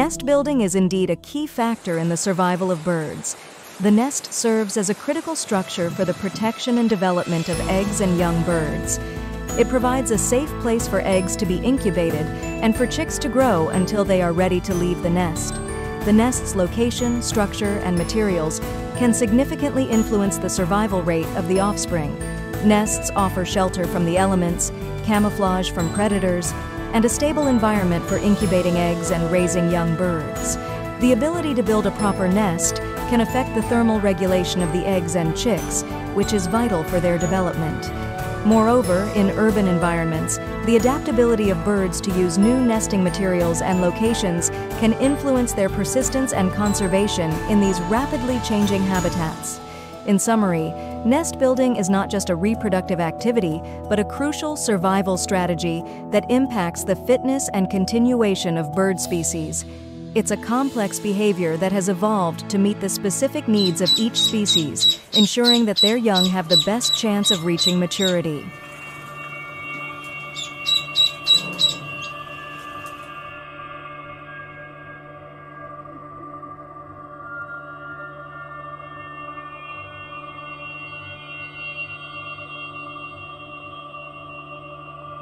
Nest building is indeed a key factor in the survival of birds. The nest serves as a critical structure for the protection and development of eggs and young birds. It provides a safe place for eggs to be incubated and for chicks to grow until they are ready to leave the nest. The nest's location, structure, and materials can significantly influence the survival rate of the offspring. Nests offer shelter from the elements, camouflage from predators, and a stable environment for incubating eggs and raising young birds. The ability to build a proper nest can affect the thermal regulation of the eggs and chicks, which is vital for their development. Moreover, in urban environments, the adaptability of birds to use new nesting materials and locations can influence their persistence and conservation in these rapidly changing habitats. In summary, nest building is not just a reproductive activity, but a crucial survival strategy that impacts the fitness and continuation of bird species. It's a complex behavior that has evolved to meet the specific needs of each species, ensuring that their young have the best chance of reaching maturity.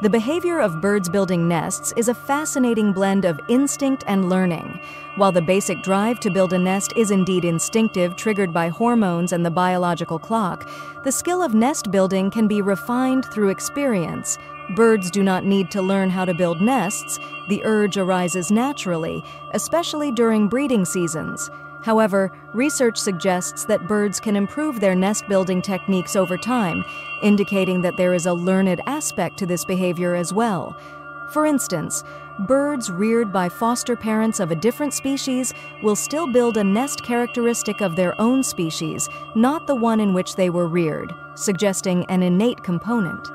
The behavior of birds building nests is a fascinating blend of instinct and learning. While the basic drive to build a nest is indeed instinctive, triggered by hormones and the biological clock, the skill of nest building can be refined through experience. Birds do not need to learn how to build nests, the urge arises naturally, especially during breeding seasons. However, research suggests that birds can improve their nest building techniques over time, indicating that there is a learned aspect to this behavior as well. For instance, birds reared by foster parents of a different species will still build a nest characteristic of their own species, not the one in which they were reared, suggesting an innate component.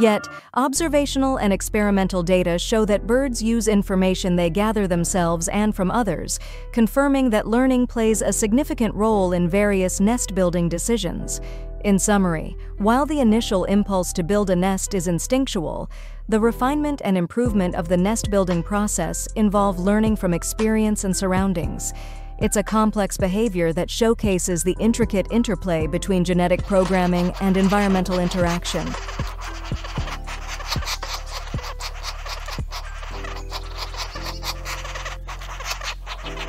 Yet, observational and experimental data show that birds use information they gather themselves and from others, confirming that learning plays a significant role in various nest building decisions. In summary, while the initial impulse to build a nest is instinctual, the refinement and improvement of the nest building process involve learning from experience and surroundings. It's a complex behavior that showcases the intricate interplay between genetic programming and environmental interaction.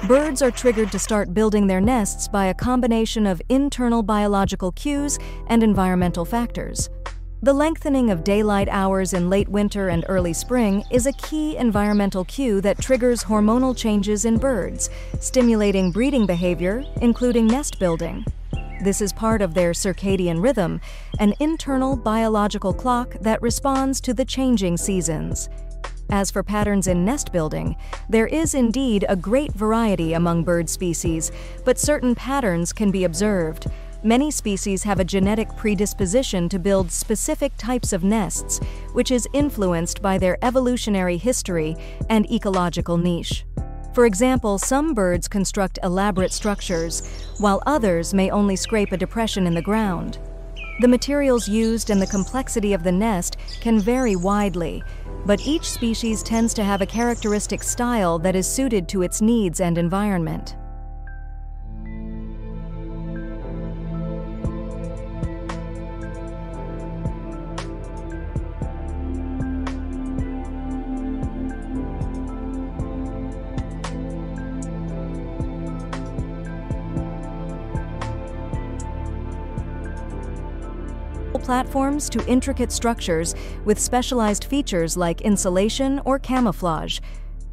Birds are triggered to start building their nests by a combination of internal biological cues and environmental factors. The lengthening of daylight hours in late winter and early spring is a key environmental cue that triggers hormonal changes in birds, stimulating breeding behavior, including nest building. This is part of their circadian rhythm, an internal biological clock that responds to the changing seasons. As for patterns in nest building, there is indeed a great variety among bird species, but certain patterns can be observed. Many species have a genetic predisposition to build specific types of nests, which is influenced by their evolutionary history and ecological niche. For example, some birds construct elaborate structures, while others may only scrape a depression in the ground. The materials used and the complexity of the nest can vary widely, but each species tends to have a characteristic style that is suited to its needs and environment. Platforms to intricate structures with specialized features like insulation or camouflage.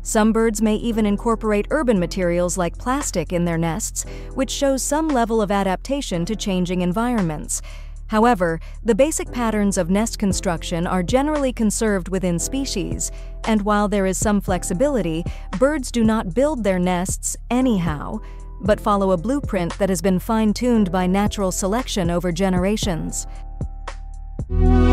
Some birds may even incorporate urban materials like plastic in their nests, which shows some level of adaptation to changing environments. However, the basic patterns of nest construction are generally conserved within species, and while there is some flexibility, birds do not build their nests anyhow, but follow a blueprint that has been fine-tuned by natural selection over generations. Serves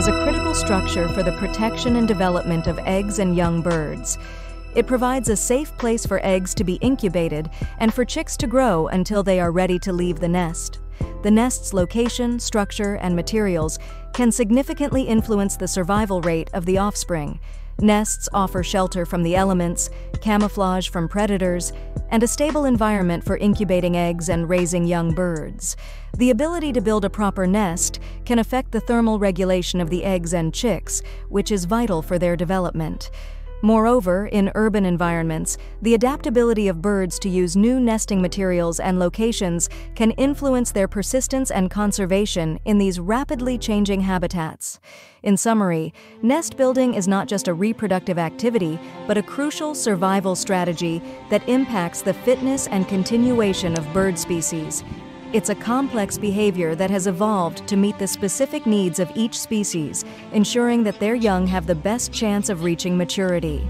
as a critical structure for the protection and development of eggs and young birds. It provides a safe place for eggs to be incubated and for chicks to grow until they are ready to leave the nest. The nest's location, structure, and materials can significantly influence the survival rate of the offspring. Nests offer shelter from the elements, camouflage from predators, and a stable environment for incubating eggs and raising young birds. The ability to build a proper nest can affect the thermal regulation of the eggs and chicks, which is vital for their development. Moreover, in urban environments, the adaptability of birds to use new nesting materials and locations can influence their persistence and conservation in these rapidly changing habitats. In summary, nest building is not just a reproductive activity, but a crucial survival strategy that impacts the fitness and continuation of bird species. It's a complex behavior that has evolved to meet the specific needs of each species, ensuring that their young have the best chance of reaching maturity.